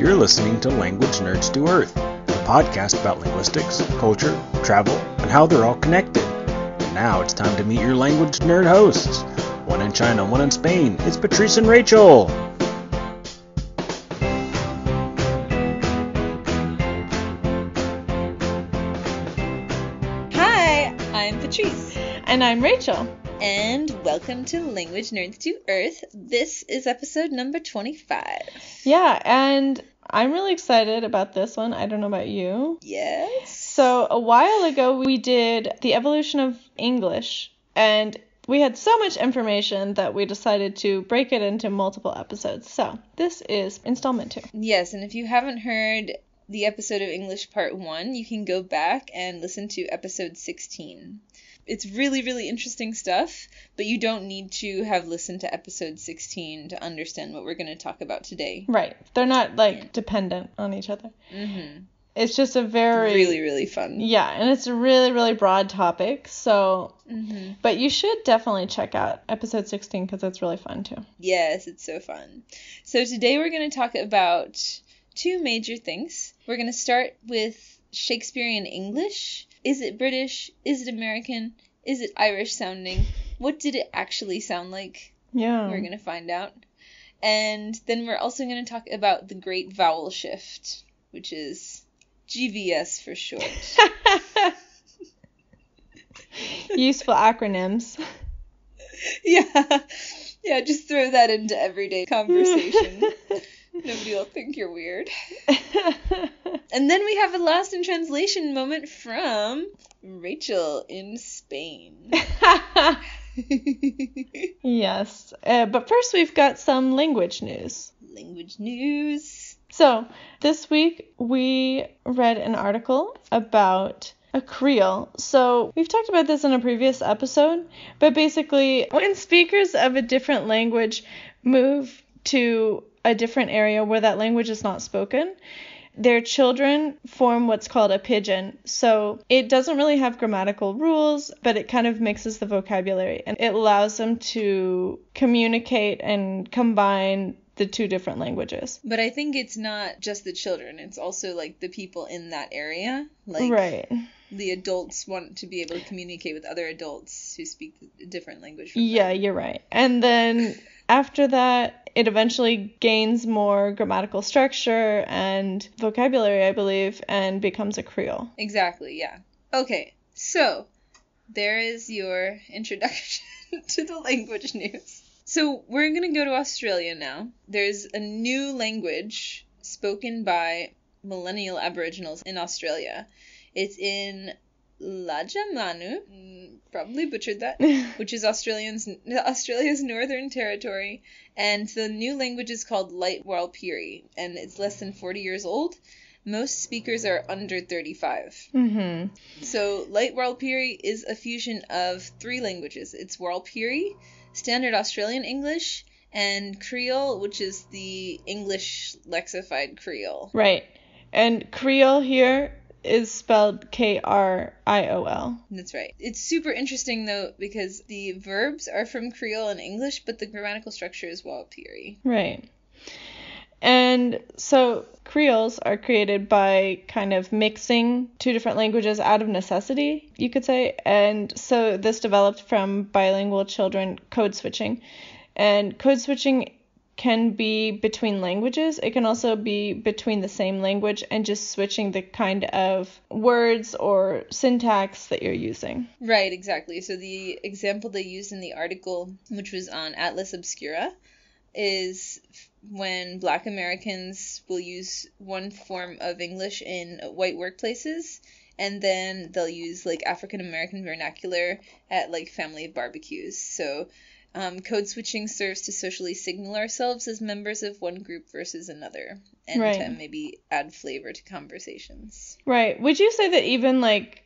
You're listening to Language Nerds Do Earth, a podcast about linguistics, culture, travel, and how they're all connected. And now it's time to meet your language nerd hosts. One in China, one in Spain. It's Patrice and Rachel. Hi, I'm Patrice, And I'm Rachel. and welcome to Language Nerds Do Earth. This is episode number 25. Yeah, and I'm really excited about this one. I don't know about you. Yes. So, a while ago, we did the evolution of English, and we had so much information that we decided to break it into multiple episodes. So, this is installment two. Yes, and if you haven't heard the episode of English Part 1, you can go back and listen to episode 16. It's really, really interesting stuff, but you don't need to have listened to episode 16 to understand what we're going to talk about today. Right. They're not like dependent on each other. Mm-hmm. It's just a very. Really, really fun. Yeah, and it's a really, really broad topic. So, Mm-hmm. but you should definitely check out episode 16 because it's really fun too. Yes, it's so fun. So today we're going to talk about two major things. We're going to start with Shakespearean English. Is it British? Is it American? Is it Irish sounding? What did it actually sound like? Yeah. We're going to find out. And then we're also going to talk about the Great Vowel Shift, which is GVS for short. Useful acronyms. yeah. Yeah, just throw that into everyday conversation. Nobody will think you're weird. And then we have a lost in translation moment from Rachel in Spain. yes. Uh, but first, we've got some language news. Language news. So, this week we read an article about a Creole. So, we've talked about this in a previous episode, but basically, when speakers of a different language move to a different area where that language is not spoken, their children form what's called a pidgin. So it doesn't really have grammatical rules, but it kind of mixes the vocabulary and it allows them to communicate and combine the two different languages. But I think it's not just the children, it's also like the people in that area. Like right. the adults want to be able to communicate with other adults who speak a different language from Yeah, them. you're right. And then after that, it eventually gains more grammatical structure and vocabulary, I believe, and becomes a Creole. Exactly, yeah. Okay, so there is your introduction to the language news. So we're going to go to Australia now. There's a new language spoken by millennial Aboriginals in Australia. It's in Lajamanu, mm, probably butchered that, which is Australians Australia's northern territory, and the new language is called Light Warlpiri, and it's less than 40 years old. Most speakers are under 35. mhm. So Light Warlpiri is a fusion of three languages. It's Warlpiri, Standard Australian English, and Kriol, which is the English lexified Creole. Right. And Kriol here is spelled K R I O L. That's right. It's super interesting though because the verbs are from Kriol and English, but the grammatical structure is Warlpiri. Right. And so Creoles are created by kind of mixing two different languages out of necessity, you could say. And so this developed from bilingual children code switching. And code switching can be between languages. It can also be between the same language and just switching the kind of words or syntax that you're using. Right, exactly. So the example they used in the article, which was on Atlas Obscura, is when black Americans will use one form of English in white workplaces and then they'll use like African American vernacular at like family barbecues. So um, code switching serves to socially signal ourselves as members of one group versus another and Right. to maybe add flavor to conversations. Right. Would you say that even like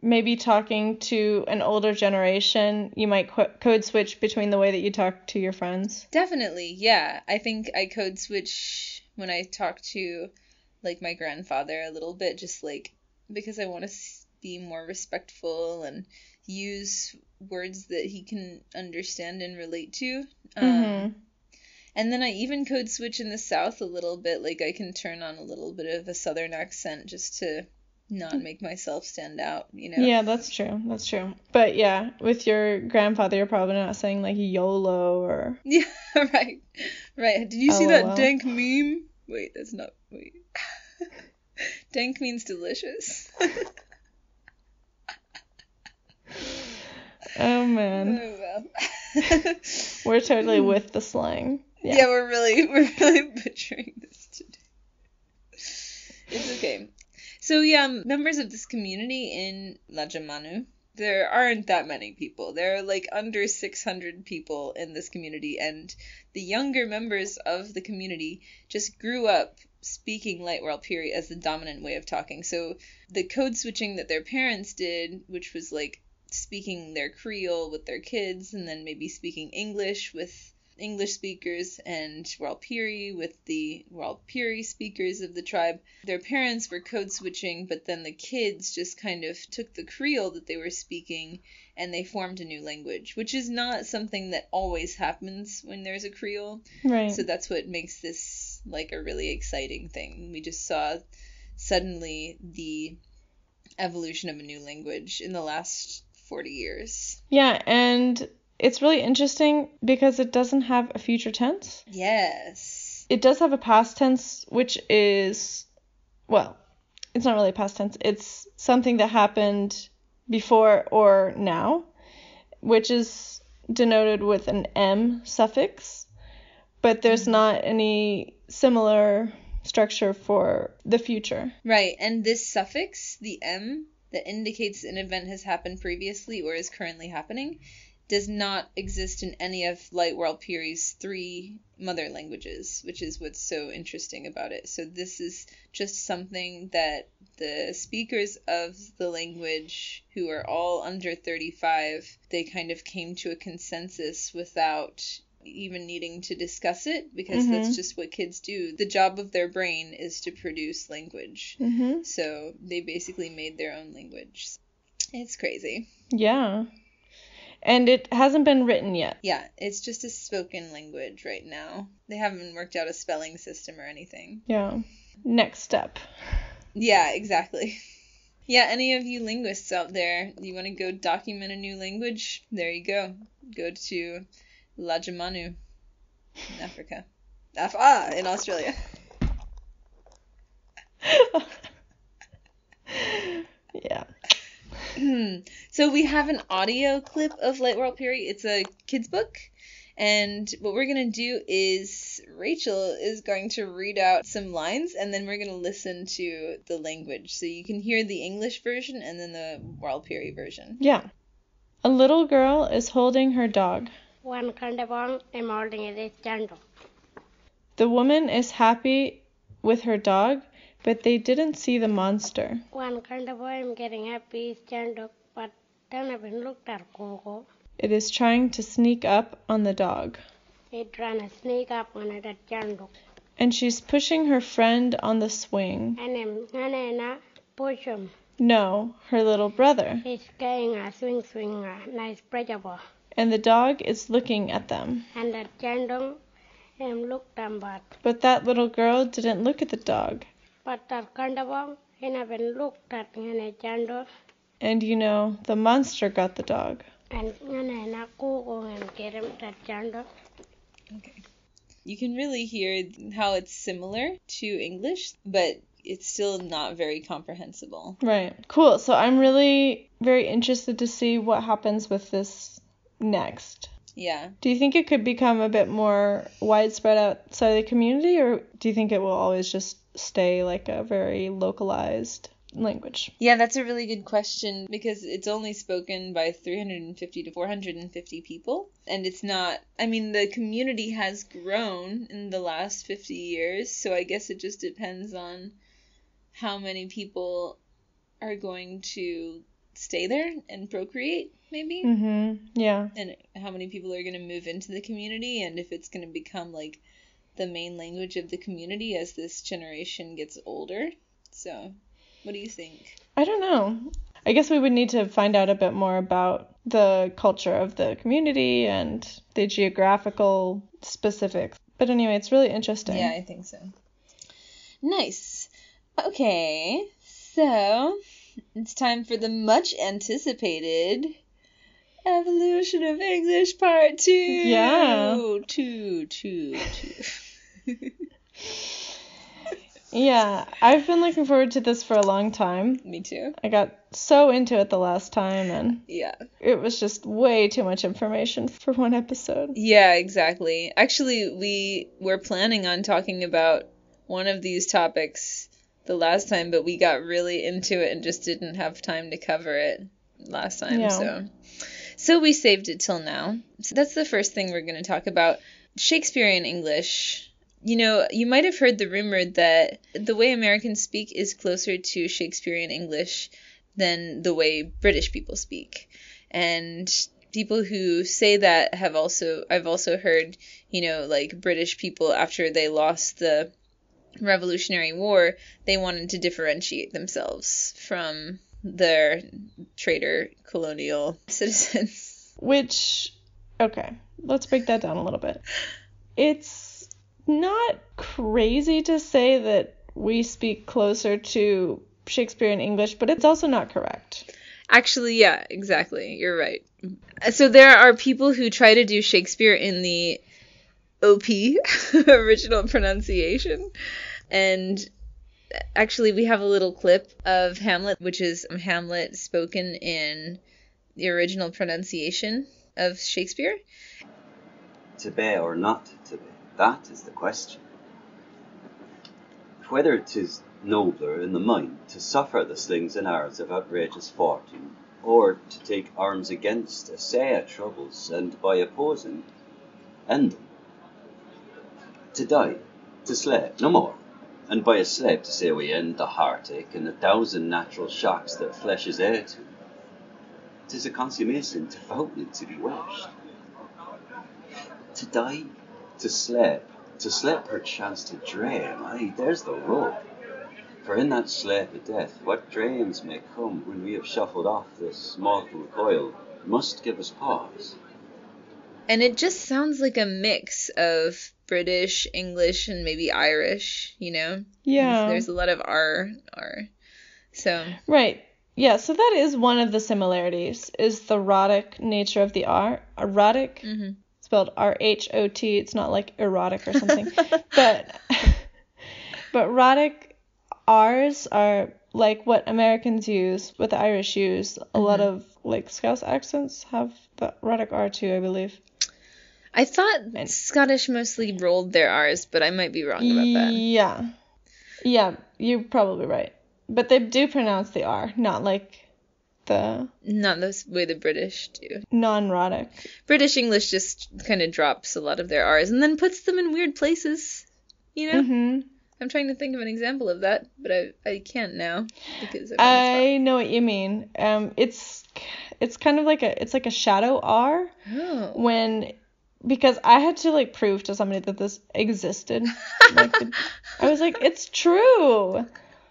maybe talking to an older generation, you might qu- code switch between the way that you talk to your friends? Definitely, yeah. I think I code switch when I talk to like my grandfather a little bit, just like because I want to be more respectful and use words that he can understand and relate to. Um, Mhm. And then I even code switch in the South a little bit. Like I can turn on a little bit of a Southern accent just to not make myself stand out, you know? Yeah, that's true. That's true. But yeah, with your grandfather, you're probably not saying like YOLO or. Yeah, right. Right. Did you see that dank meme? Wait, that's not. Wait. dank means delicious. Oh man, oh, well. we're totally with the slang. yeah. we're really we're really butchering this today. It's okay. So yeah, um, members of this community in Lajamanu, there aren't that many people. There are like under 600 people in this community, and the younger members of the community just grew up speaking Light Warlpiri as the dominant way of talking. So the code switching that their parents did, which was like speaking their Creole with their kids, and then maybe speaking English with English speakers and Warlpiri with the Warlpiri speakers of the tribe. Their parents were code switching, but then the kids just kind of took the Creole that they were speaking and they formed a new language, which is not something that always happens when there's a Creole. Right. So that's what makes this like a really exciting thing. We just saw suddenly the evolution of a new language in the last 40 years. Yeah, and it's really interesting because it doesn't have a future tense. Yes. It does have a past tense, which is, well, it's not really a past tense. It's something that happened before or now, which is denoted with an M suffix, but there's mm-hmm. not any similar structure for the future. Right, and this suffix, the M, that indicates an event has happened previously or is currently happening, does not exist in any of Light Warlpiri's three mother languages, which is what's so interesting about it. So this is just something that the speakers of the language, who are all under 35, they kind of came to a consensus without even needing to discuss it because Mhm. that's just what kids do. The job of their brain is to produce language. Mm-hmm. So they basically made their own language. It's crazy. Yeah. And it hasn't been written yet. Yeah, it's just a spoken language right now. They haven't worked out a spelling system or anything. Yeah. Next step. Yeah, exactly. Yeah, any of you linguists out there, you want to go document a new language? There you go. Go to Lajamanu in Africa. Af- ah, in Australia. yeah. so we have an audio clip of Light Warlpiri. It's a kid's book. And what we're going to do is Rachel is going to read out some lines and then we're going to listen to the language. So you can hear the English version and then the World Piri version. Yeah. A little girl is holding her dog. One Kandabong am holding it Chandu. The woman is happy with her dog, but they didn't see the monster. One Kandabong am getting happy is Chandu, but don't even look at Coco. It is trying to sneak up on the dog. It trying to sneak up on at Chandu. And she's pushing her friend on the swing. And him, Hanena, push him. No, her little brother. He's going a uh, swing swing a nice pressure ball. And the dog is looking at them. And at Chandu, him look them but. But that little girl didn't look at the dog. But that Kandabong, he never looked at Hane Chandu. And you know, the monster got the dog. And Hanena Coco and get him at Chandu. Okay. You can really hear how it's similar to English, but it's still not very comprehensible. Right. Cool. So I'm really very interested to see what happens with this next. Yeah. Do you think it could become a bit more widespread outside the community, or do you think it will always just stay like a very localized language? Yeah, that's a really good question because it's only spoken by 350 to 450 people. And it's not, I mean, the community has grown in the last 50 years, so I guess it just depends on how many people are going to stay there and procreate, maybe. Mm-hmm. Yeah. and how many people are going to move into the community and if it's going to become like the main language of the community as this generation gets older. So, what do you think? I don't know. I guess we would need to find out a bit more about the culture of the community and the geographical specifics. But anyway, it's really interesting. Yeah, I think so. Nice. Okay, so it's time for the much anticipated evolution of English part two. Yeah. Two, two, two. Yeah, I've been looking forward to this for a long time. Me too. I got so into it the last time, and Yeah. it was just way too much information for one episode. Yeah, exactly. Actually, we were planning on talking about one of these topics the last time, but we got really into it and just didn't have time to cover it last time. Yeah. So, so we saved it till now. So that's the first thing we're going to talk about. Shakespearean English. You know, you might have heard the rumor that the way Americans speak is closer to Shakespearean English than the way British people speak. And people who say that have also I've also heard, you know, like British people after they lost the Revolutionary War, they wanted to differentiate themselves from their traitor colonial citizens. Which, okay, let's break that down a little bit. It's not crazy to say that we speak closer to Shakespearean English, but it's also not correct. Actually, yeah, exactly. You're right. So there are people who try to do Shakespeare in the OP, original pronunciation. And actually, we have a little clip of Hamlet, which is Hamlet spoken in the original pronunciation of Shakespeare. To be or not to be, that is the question. Whether it is nobler in the mind to suffer the slings and arrows of outrageous fortune, or to take arms against, essay troubles, and by opposing, end them. To die, to slay, no more, and by a slave to say we end the heartache and the thousand natural shocks that flesh is heir to. 'Tis a consummation devoutly to be wished. To die, to sleep, to sleep perchance to dream, aye, there's the rub. For in that sleep of death, what dreams may come when we have shuffled off this mortal coil must give us pause. And it just sounds like a mix of British, English, and maybe Irish, you know? Yeah. There's a lot of R, R. So, Right. Yeah, so that is one of the similarities, is the rhotic nature of the R. Erotic, mhm. spelled R H O T. It's not like erotic or something. but but rhotic R's are like what Americans use, what the Irish use. A lot of like Scouse accents have the rhotic R too, I believe. I thought And- Scottish mostly rolled their R's, but I might be wrong about that. Yeah. Yeah, you're probably right. But they do pronounce the R, not like the Not the way the British do. non-rhotic. British English just kind of drops a lot of their R's and then puts them in weird places. You know? hmm I'm trying to think of an example of that, but I, I can't now because I'm on spot. I know what you mean. Um, it's it's kind of like a it's like a shadow R Oh. when because I had to like prove to somebody that this existed. Like the- I was like, it's true.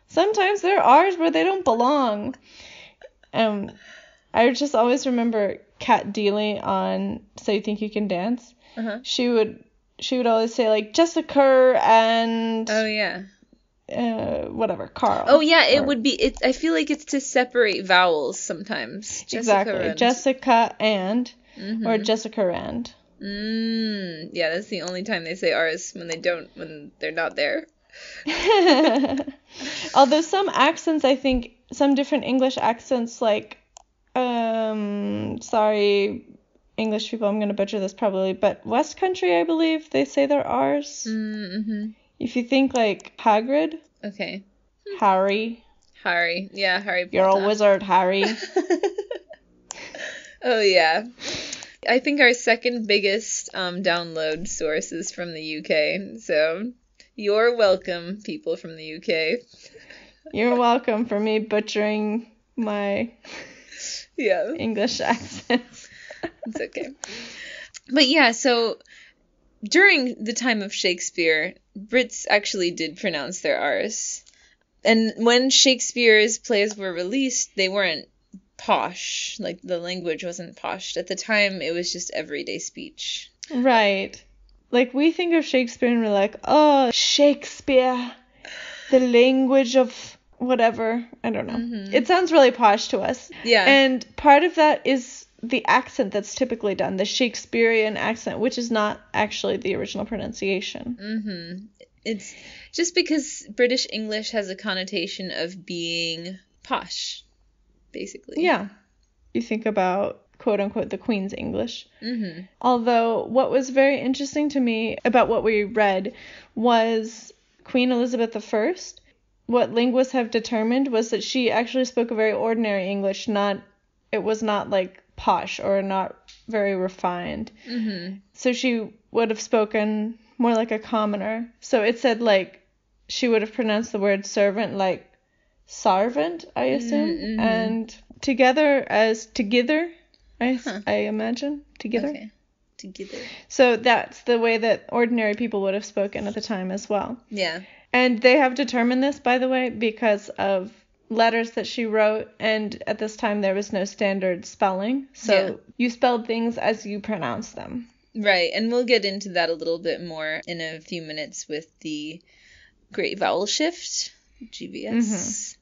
Sometimes there are where they don't belong. Um, I just always remember Cat Deeley on So You Think You Can Dance. Uh-huh. She would she would always say like Jessica and Oh yeah. uh, whatever Carl. Oh yeah, it or- would be it I feel like it's to separate vowels sometimes. Jessica exactly and- Jessica and Mhm. or Jessica and. Mm, yeah, that's the only time they say ours when they don't when they're not there. Although some accents, I think some different English accents, like, um, sorry, English people, I'm gonna butcher this probably, but West Country, I believe they say their R's. Mm-hmm. If you think like Hagrid, Okay. Harry, Harry. Yeah, Harry you're a wizard, Harry. oh yeah. I think our second biggest um, download source is from the UK. So you're welcome, people from the UK. You're welcome for me butchering my Yeah, English accent. it's okay. But yeah, so during the time of Shakespeare, Brits actually did pronounce their R's. And when Shakespeare's plays were released, they weren't posh. Like the language wasn't posh. At the time, it was just everyday speech. Right. Like we think of Shakespeare and we're like, oh, Shakespeare, the language of whatever. I don't know. It sounds really posh to us. Yeah. And part of that is the accent that's typically done, the Shakespearean accent, which is not actually the original pronunciation. Mm-hmm. It's just because British English has a connotation of being posh, basically. Yeah. You think about quote unquote the Queen's English. Mm-hmm. Although, what was very interesting to me about what we read was Queen Elizabeth I. What linguists have determined was that she actually spoke a very ordinary English, not, it was not like posh or not very refined. Mm-hmm. So she would have spoken more like a commoner. So it said like she would have pronounced the word servant like servant, I assume, mhm. and together as together, I, Huh. I imagine together. Okay. Together. So that's the way that ordinary people would have spoken at the time as well. Yeah. And they have determined this, by the way, because of letters that she wrote, and at this time there was no standard spelling. So Yeah. you spelled things as you pronounce them. Right, and we'll get into that a little bit more in a few minutes with the Great Vowel Shift, GVS.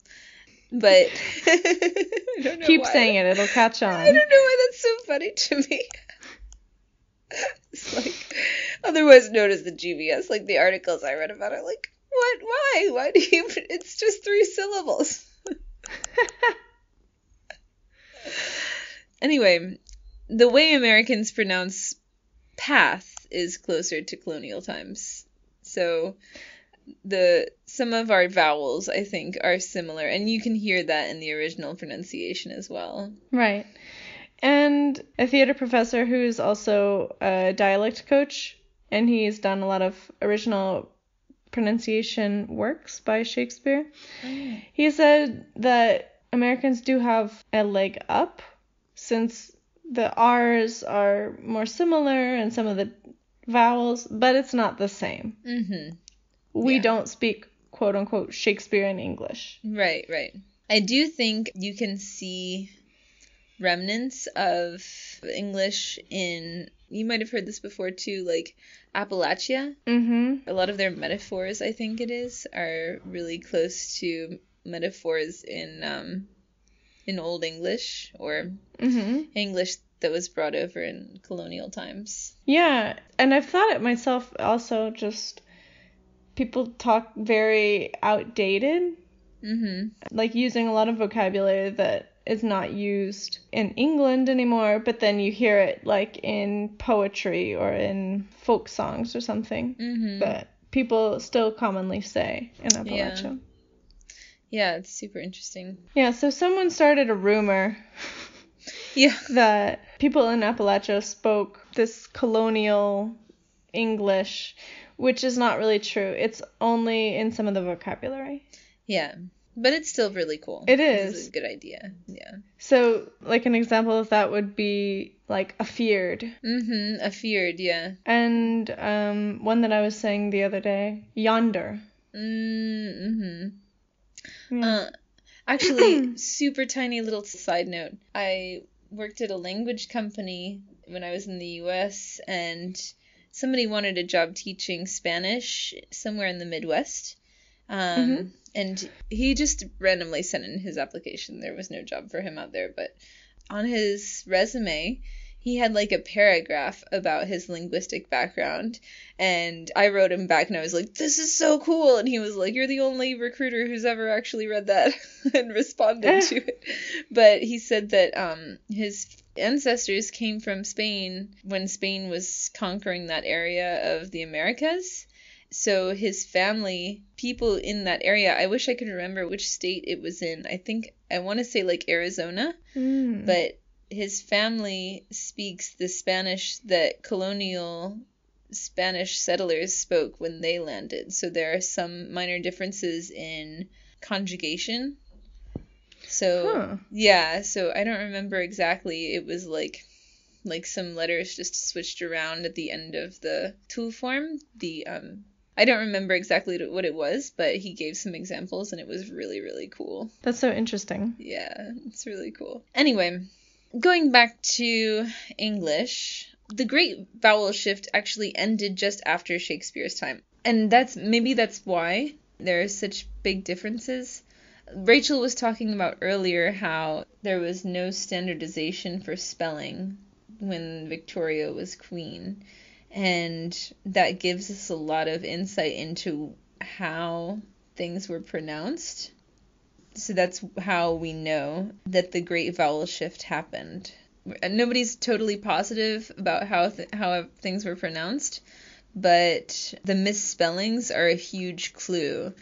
But I don't know Keep why. saying it, it'll catch on. I don't know why that's so funny to me. it's like otherwise known as the GVS. Like the articles I read about it, like what? Why? Why do you? It's just three syllables. anyway, the way Americans pronounce path is closer to colonial times. So the some of our vowels I think are similar and you can hear that in the original pronunciation as well. Right. And a theater professor who's also a dialect coach, and he's done a lot of original pronunciation works by Shakespeare. He said that Americans do have a leg up since the R's are more similar and some of the vowels, but it's not the same. Mhm. We Yeah. don't speak quote unquote Shakespearean English. Right, right. I do think you can see remnants of English in you might have heard this before too, like Appalachia. Mm-hmm. A lot of their metaphors, I think it is, are really close to metaphors in um in Old English or Mm-hmm. English that was brought over in colonial times. Yeah, and I've thought it myself also just people talk very outdated, Mhm. like using a lot of vocabulary that is not used in England anymore, but then you hear it like in poetry or in folk songs or something Mhm. that people still commonly say in Appalachia. Yeah, it's super interesting. Yeah, so someone started a rumor Yeah. that people in Appalachia spoke this colonial English, which is not really true. It's only in some of the vocabulary. Yeah. But it's still really cool. It is. Is. a good idea. Yeah. So, like an example of that would be like afeared, Mm-hmm. Afeared, yeah. and um, one that I was saying the other day, yonder. Mm-hmm. Yeah. Uh, actually, super tiny little side note. I worked at a language company when I was in the U.S. and somebody wanted a job teaching Spanish somewhere in the Midwest. Um, Mhm. And he just randomly sent in his application. There was no job for him out there, but on his resume, he had like a paragraph about his linguistic background. And I wrote him back and I was like, this is so cool. And he was like, you're the only recruiter who's ever actually read that and responded to it. But he said that um, his ancestors came from Spain when Spain was conquering that area of the Americas. So his family, people in that area, I wish I could remember which state it was in. I think, I want to say like Arizona Mm. but his family speaks the Spanish that colonial Spanish settlers spoke when they landed. So there are some minor differences in conjugation. So Huh. yeah, so I don't remember exactly. It was like like some letters just switched around at the end of the tú form. The um I don't remember exactly what it was, but he gave some examples and it was really really cool. That's so interesting. Yeah, it's really cool. Anyway, going back to English, the great vowel shift actually ended just after Shakespeare's time. And that's maybe that's why there are such big differences. Rachel was talking about earlier how there was no standardization for spelling when Victoria was queen. And that gives us a lot of insight into how things were pronounced. So that's how we know that the great vowel shift happened. Nobody's totally positive about how th- how things were pronounced, but the misspellings are a huge clue.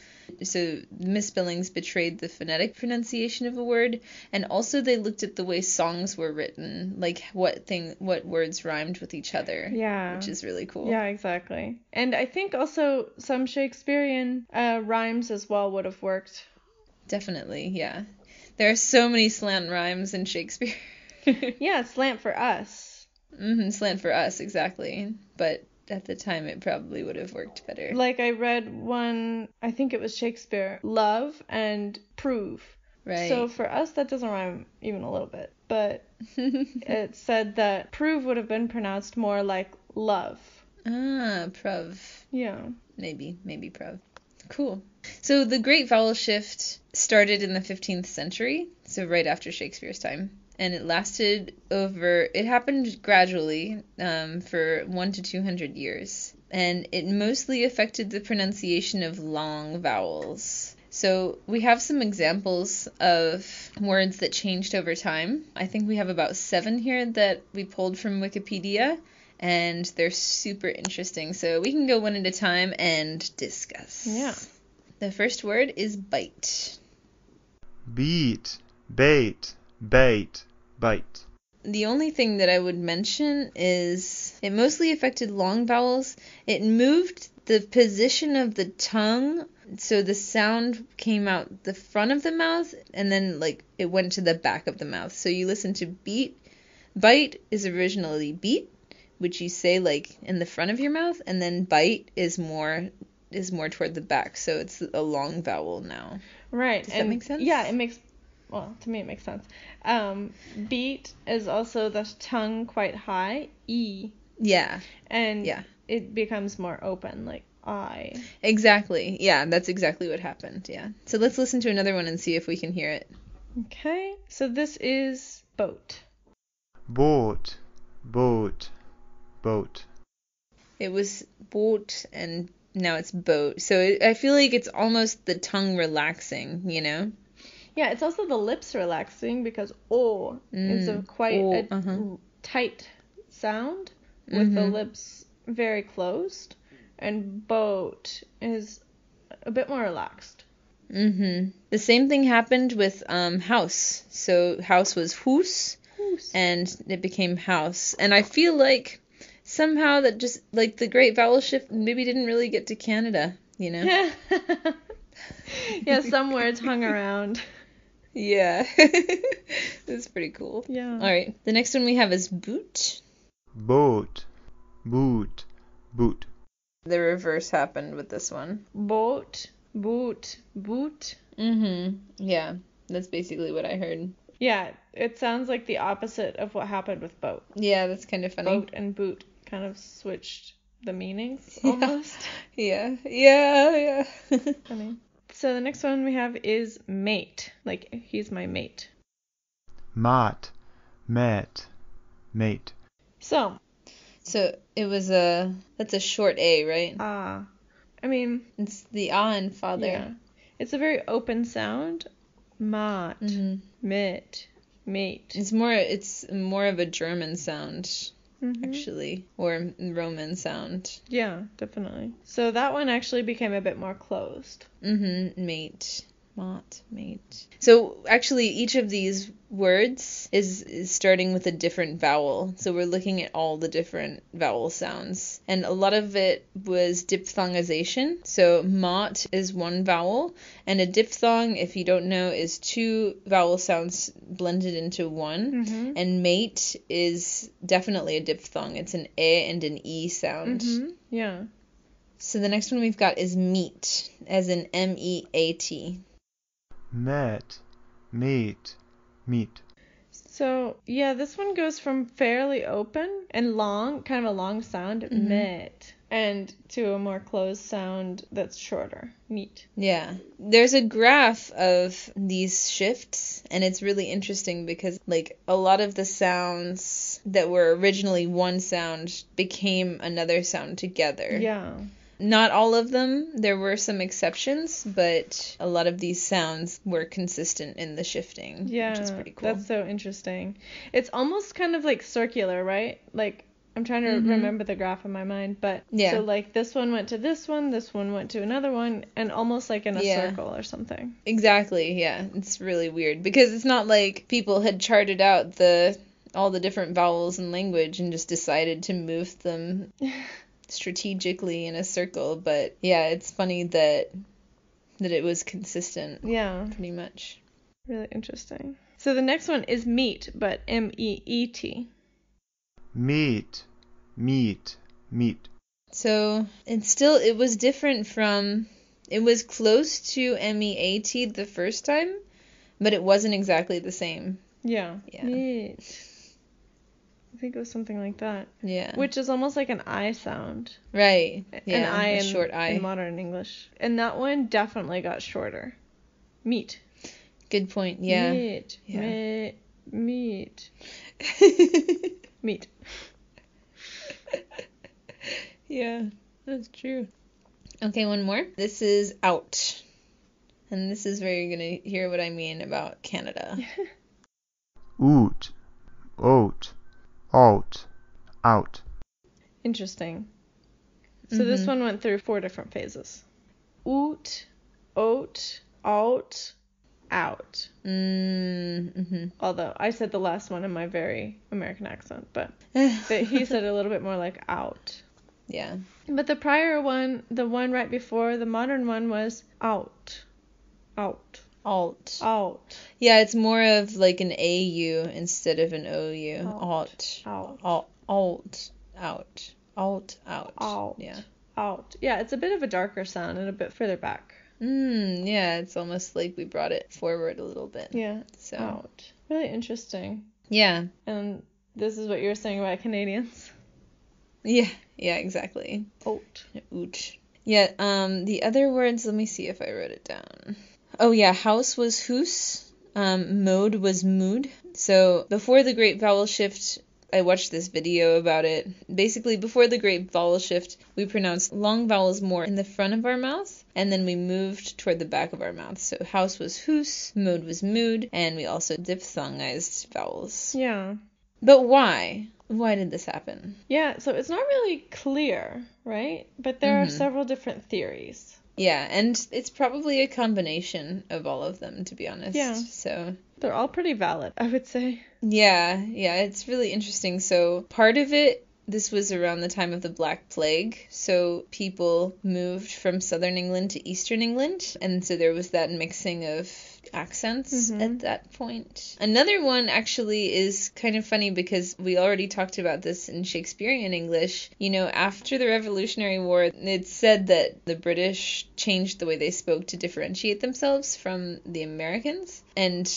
So misspellings betrayed the phonetic pronunciation of a word, and also they looked at the way songs were written, like what thing, what words rhymed with each other. Yeah. which is really cool. Yeah, exactly. And I think also some Shakespearean uh, rhymes as well would have worked. Definitely, yeah. There are so many slant rhymes in Shakespeare. yeah, slant for us. Mm-hmm, slant for us, exactly. But at the time, it probably would have worked better. Like I read one, I think it was Shakespeare, love and prove. right. So for us, that doesn't rhyme even a little bit. But it said that prove would have been pronounced more like love. ah, prov. Yeah. Maybe, maybe prov. Cool. So the Great Vowel Shift started in the 15th century, so right after Shakespeare's time, and it lasted over. It happened gradually um, for one to two hundred years, and it mostly affected the pronunciation of long vowels. So we have some examples of words that changed over time. I think we have about seven here that we pulled from Wikipedia, and they're super interesting. So we can go one at a time and discuss. Yeah. The first word is bite. beat, bait, bait, bite. The only thing that I would mention is it mostly affected long vowels. It moved the position of the tongue so the sound came out the front of the mouth and then like it went to the back of the mouth. So you listen to beat. Bite is originally beat, which you say like in the front of your mouth, and then bite is more is more toward the back. So it's a long vowel now. Right. Does that make sense? Yeah, it makes well, to me it makes sense. Um beat is also the tongue quite high, e, Yeah. and Yeah. it becomes more open like I. Exactly. Yeah, that's exactly what happened. Yeah. So let's listen to another one and see if we can hear it. Okay. So this is boat. boat, boat, boat. It was boat and now it's boat. So it, I feel like it's almost the tongue relaxing, you know? Yeah, it's also the lips relaxing because o is a Mm, quite o, a uh-huh. tight sound with the Mhm. lips very closed, and boat is a bit more relaxed. Mhm. The same thing happened with um house. So house was hus and it became house. And I feel like somehow that just like the great vowel shift maybe didn't really get to Canada, you know? yeah, some words hung around. Yeah. That's pretty cool. Yeah. All right. The next one we have is boot. boat, boot, boot. The reverse happened with this one. Boat, boot, boot. Mhm. Yeah. That's basically what I heard. Yeah, it sounds like the opposite of what happened with boat. Yeah, that's kind of funny. Boat and boot kind of switched the meanings almost. Yeah. Yeah, yeah. Funny. So the next one we have is mate. Like he's my mate. mat, met, mate. So, so it was a that's a short A, right? ah, I mean, It's the ah in father. yeah, it's a very open sound. Mat, Mhm. mit, mate. It's more it's more of a German sound Mhm. actually or Roman sound. Yeah, definitely. So that one actually became a bit more closed. Mm hmm, Mate. Mot, mate. So actually each of these words is, is starting with a different vowel. So we're looking at all the different vowel sounds. And a lot of it was diphthongization. So mot is one vowel and a diphthong, if you don't know, is two vowel sounds blended into one. Mhm. And mate is definitely a diphthong. It's an a and an e sound. Mhm. Yeah. So the next one we've got is meat, as in M E A T. met, meet, meet. So, yeah, this one goes from fairly open and long, kind of a long sound, mm-hmm. met, and to a more closed sound that's shorter, neat. Yeah. There's a graph of these shifts, and it's really interesting because, like, a lot of the sounds that were originally one sound became another sound together. Yeah. Not all of them, there were some exceptions, but a lot of these sounds were consistent in the shifting, Yeah. which is pretty cool. That's so interesting. It's almost kind of like circular, right? Like, I'm trying to Mhm. remember the graph in my mind, but Yeah. so like this one went to this one, this one went to another one, and almost like in a Yeah. circle or something. Exactly, yeah. It's really weird because it's not like people had charted out the all the different vowels in language and just decided to move them strategically in a circle, but yeah, it's funny that that it was consistent Yeah. pretty much. Really interesting. So the next one is meat, but M E E T. meat, meat, meat, So, it's still it was different from it was close to M E A T the first time, but it wasn't exactly the same. Yeah. Yeah. Meat. I think it was something like that. Yeah. Which is almost like an I sound. right. Yeah. an I a in, short I. in modern English. And that one definitely got shorter. Meat. Good point. Yeah. Meat. Yeah. Me- meat. Meat. yeah, that's true. Okay, one more. This is out. And this is where you're going to hear what I mean about Canada. oot, oat, out, out, Interesting. So this Mhm. one went through four different phases. Oot, oat, out, out. Mm-hmm. Although I said the last one in my very American accent, but, but he said a little bit more like out. yeah. But the prior one, the one right before the modern one was out. Out. Alt. Alt. Yeah, it's more of like an AU instead of an OU. Alt. Alt. Out. Alt. Alt. Out. Alt. Out. Out. Yeah. Out. Yeah, it's a bit of a darker sound and a bit further back. Mm, yeah, it's almost like we brought it forward a little bit. Yeah. So, Out. Really interesting. yeah. And this is what you were saying about Canadians. Yeah. Yeah, exactly. Out. Ouch. Yeah, um, the other words, let me see if I wrote it down. Oh, yeah, house was hoose. Um, mode was mood. So before the great vowel shift, I watched this video about it. Basically, before the great vowel shift, we pronounced long vowels more in the front of our mouth, and then we moved toward the back of our mouth. So house was hoose, mode was mood, and we also diphthongized vowels. Yeah. But why? Why did this happen? Yeah, so it's not really clear, right? But there are Mhm. several different theories. Yeah, and it's probably a combination of all of them, to be honest. Yeah. So, They're all pretty valid, I would say. yeah, yeah, it's really interesting. So, part of it, this was around the time of the Black Plague. So, people moved from southern England to eastern England. And so, there was that mixing of accents Mhm. at that point. Another one actually is kind of funny because we already talked about this in Shakespearean English. You know, after the Revolutionary War, it's said that the British changed the way they spoke to differentiate themselves from the Americans. And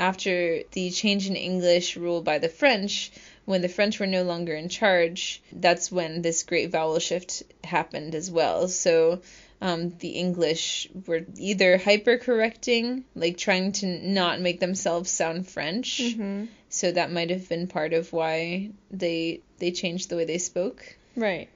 after the change in English rule by the French, when the French were no longer in charge, that's when this great vowel shift happened as well. So um, the English were either hypercorrecting, like trying to not make themselves sound French. Mm-hmm. So that might have been part of why they they changed the way they spoke. Right.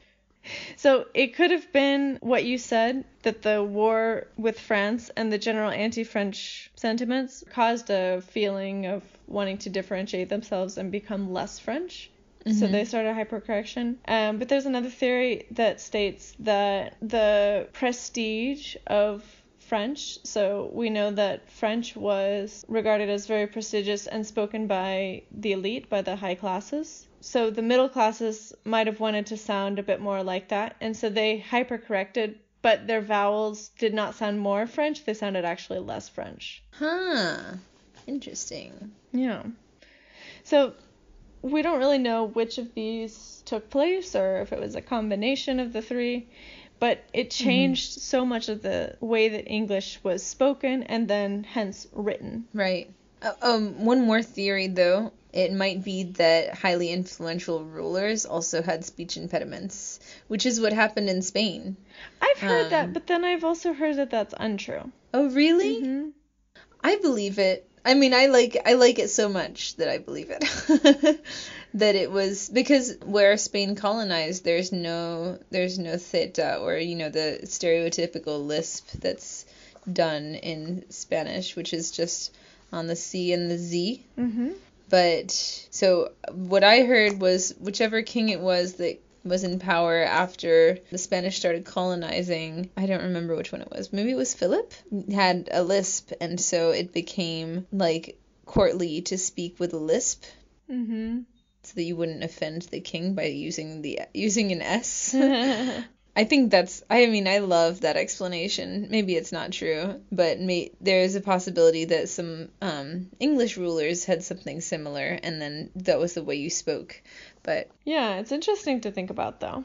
So it could have been what you said that the war with France and the general anti French sentiments caused a feeling of wanting to differentiate themselves and become less French. So Mhm. they started hypercorrection. Um, but there's another theory that states that the prestige of French, so we know that French was regarded as very prestigious and spoken by the elite, by the high classes. So the middle classes might have wanted to sound a bit more like that, and so they hypercorrected, but their vowels did not sound more French, they sounded actually less French. Huh. Interesting. Yeah. So we don't really know which of these took place or if it was a combination of the three, but it changed so much of the way that English was spoken and then hence written. Right. Uh, um, one more theory though. It might be that highly influential rulers also had speech impediments, which is what happened in Spain. I've heard that, Um, but then I've also heard that that's untrue. Oh, really? Mhm. I believe it. I mean, I like I like it so much that I believe it. that it was because where Spain colonized, there's no there's no theta or you know the stereotypical lisp that's done in Spanish, which is just on the C and the Z. Mhm. But so what I heard was whichever king it was that was in power after the Spanish started colonizing, I don't remember which one it was. Maybe it was Philip, had a lisp and so it became like courtly to speak with a lisp Mhm. so that you wouldn't offend the king by using the using an S. Mhm. Think that's. I mean, I love that explanation. Maybe it's not true, but may, there's a possibility that some um, English rulers had something similar, and then that was the way you spoke. But yeah, it's interesting to think about though.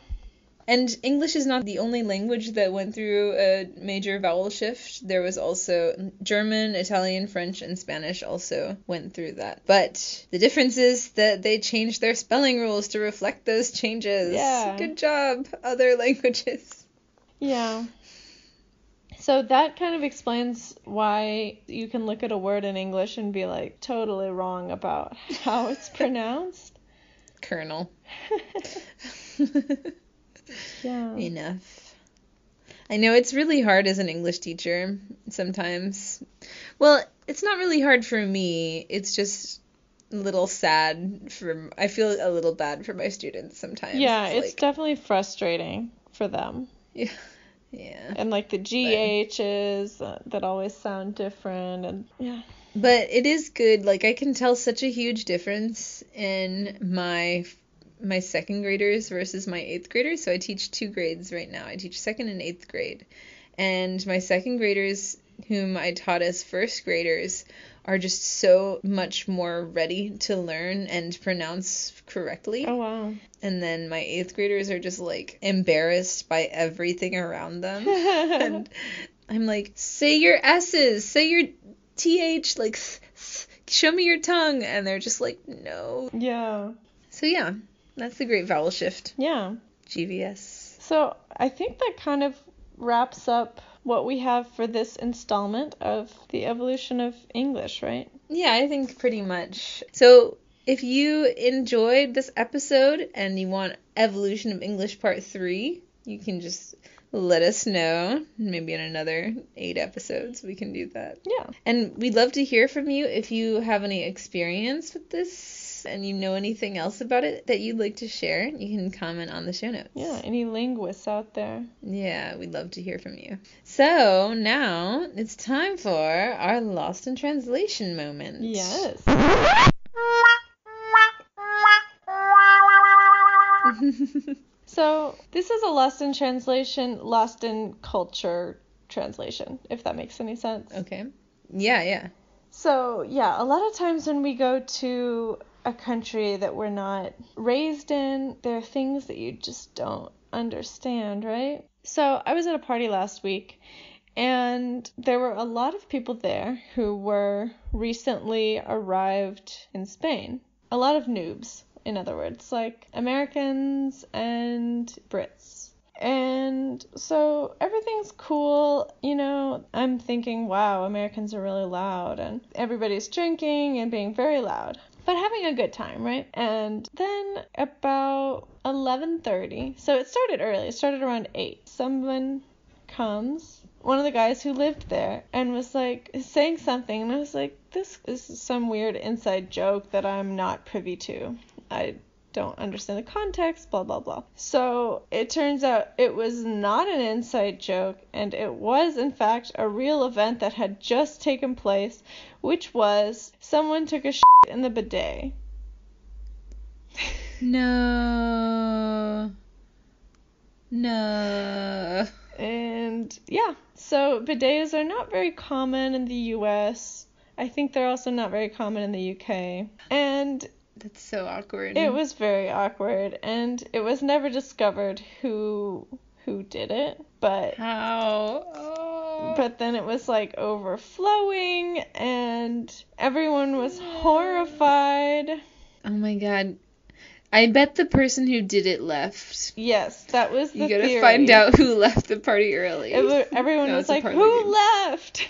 and English is not the only language that went through a major vowel shift. There was also German, Italian, French, and Spanish also went through that. But the difference is that they changed their spelling rules to reflect those changes. Yeah. Good job, other languages. Yeah. So that kind of explains why you can look at a word in English and be like totally wrong about how it's pronounced. Colonel. Yeah. Enough. I know it's really hard as an English teacher sometimes. Well, it's not really hard for me. It's just a little sad for I feel a little bad for my students sometimes. Yeah, it's like, definitely frustrating for them. yeah. Yeah. And like the GHs uh, that always sound different and yeah. But it is good. Like I can tell such a huge difference in my my second graders versus my eighth graders. So I teach two grades right now. I teach second and eighth grade. And my second graders whom I taught as first graders are just so much more ready to learn and pronounce correctly. Oh wow. And then my eighth graders are just like embarrassed by everything around them. and I'm like, say your S's, say your TH, like, th- th- show me your tongue. And they're just like, no. yeah. So yeah, that's the great vowel shift. Yeah. GVS. So I think that kind of wraps up what we have for this installment of the evolution of English, right? Yeah, I think pretty much. So if you enjoyed this episode and you want Evolution of English Part 3, you can just let us know. Maybe in another eight episodes we can do that. Yeah. And we'd love to hear from you if you have any experience with this and you know anything else about it that you'd like to share. You can comment on the show notes. Yeah. Any linguists out there? Yeah, we'd love to hear from you. So now it's time for our Lost in Translation moment. Yes. So this is a lost in translation, lost in culture translation, if that makes any sense. okay. Yeah, yeah. So, yeah, a lot of times when we go to a country that we're not raised in, there are things that you just don't understand, right? So, I was at a party last week and there were a lot of people there who were recently arrived in Spain. A lot of noobs, in other words, like Americans and Brits. And so everything's cool, you know. I'm thinking, wow, Americans are really loud, and everybody's drinking and being very loud, but having a good time, right? And then about 11:30, so it started early. It started around 8. Someone comes, one of the guys who lived there, and was like saying something, and I was like, this is some weird inside joke that I'm not privy to. I don't understand the context, blah, blah, blah. So it turns out it was not an inside joke, and it was, in fact, a real event that had just taken place, which was someone took a shit in the bidet. No. No. And yeah, so bidets are not very common in the US. I think they're also not very common in the UK. And That's so awkward. It was very awkward, and it was never discovered who who did it. But How? Oh. but then it was like overflowing and everyone was horrified. Oh my god. I bet the person who did it left. Yes, that was the You gotta theory. find out who left the party early. Everyone was, was like, part of the "Who left?"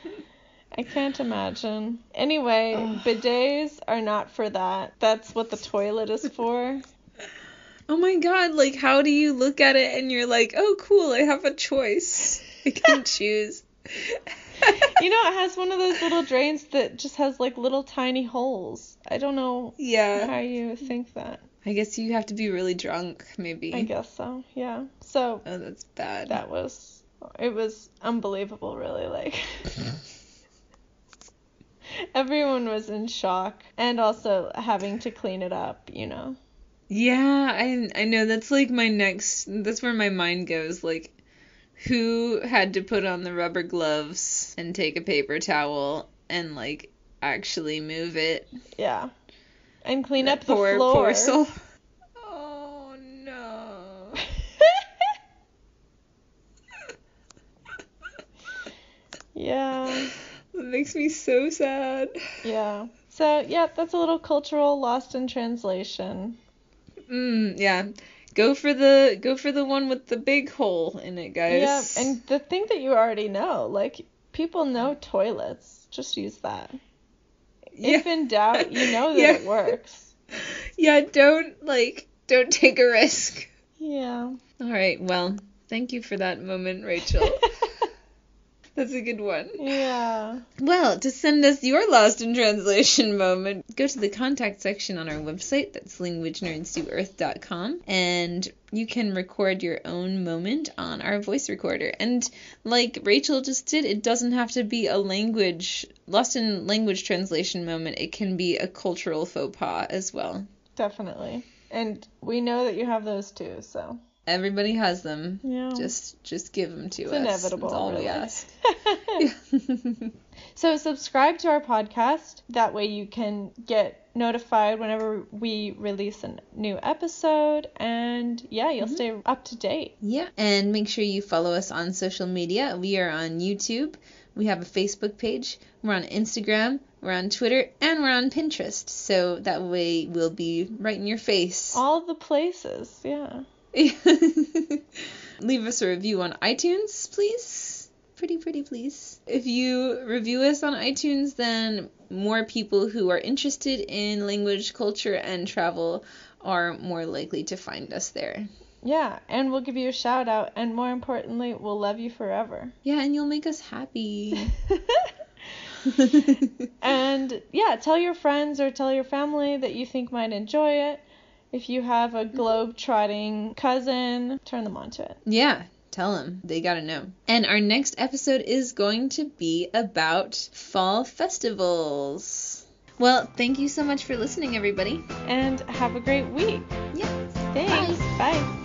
I can't imagine. Anyway, Ugh. bidets are not for that. That's what the toilet is for. oh my god, like how do you look at it and you're like, oh cool, I have a choice. I can choose. You know, it has one of those little drains that just has like little tiny holes. I don't know yeah. how you think that. I guess you have to be really drunk, maybe. I guess so. Yeah. So Oh, that's bad. that was it was unbelievable really like everyone was in shock and also having to clean it up, you know. Yeah, I I know that's like my next that's where my mind goes like who had to put on the rubber gloves and take a paper towel and like actually move it. Yeah. And clean That up the poor, floor. Poor soul. Oh no. yeah. Makes me so sad. Yeah. So, yeah, that's a little cultural lost in translation. Mm, yeah. Go for the go for the one with the big hole in it, guys. Yeah, and the thing that you already know, like people know toilets. Just use that. Yeah. If in doubt, you know that Yeah. it works. Yeah, don't like don't take a risk. Yeah. All right, well, thank you for that moment, Rachel. That's a good one. yeah. Well, to send us your lost in translation moment, go to the contact section on our website. That's languagenerdsdoearth.com. And you can record your own moment on our voice recorder. And like Rachel just did, it doesn't have to be a language, lost in language translation moment. It can be a cultural faux pas as well. Definitely. And we know that you have those too, so. Everybody has them. Yeah. Just just give them to It's us. inevitable, That's all we ask. so subscribe to our podcast. That way you can get notified whenever we release a new episode and yeah, you'll Mm-hmm. stay up to date. Yeah, and make sure you follow us on social media. We are on YouTube. We have a Facebook page. We're on Instagram. We're on Twitter, and we're on Pinterest. So that way we'll be right in your face. All the places. Yeah. Leave us a review on iTunes, please. Pretty, pretty, please. If you review us on iTunes, then more people who are interested in language, culture, and travel are more likely to find us there. Yeah, and we'll give you a shout out and more importantly, we'll love you forever. Yeah, and you'll make us happy. and yeah, tell your friends or tell your family that you think might enjoy it. If you have a globe trotting cousin, turn them on to it. Yeah, tell them. They gotta know. And our next episode is going to be about fall festivals. Well, thank you so much for listening, everybody. And have a great week. Yeah. Thanks. Bye.